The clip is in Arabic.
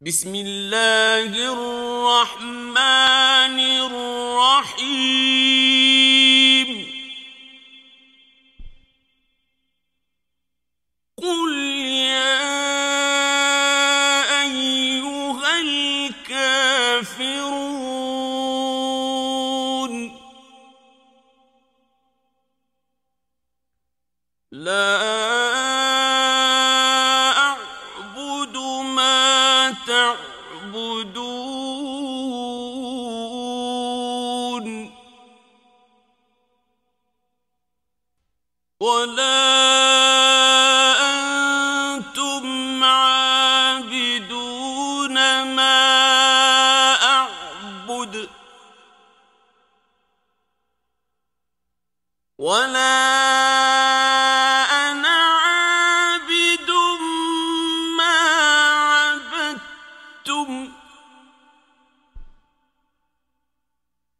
بسم الله الرحمن الرحيم. قل يا أيها الكافرون. لا تعبدون ولا أنتم عابدون ما أعبد ولا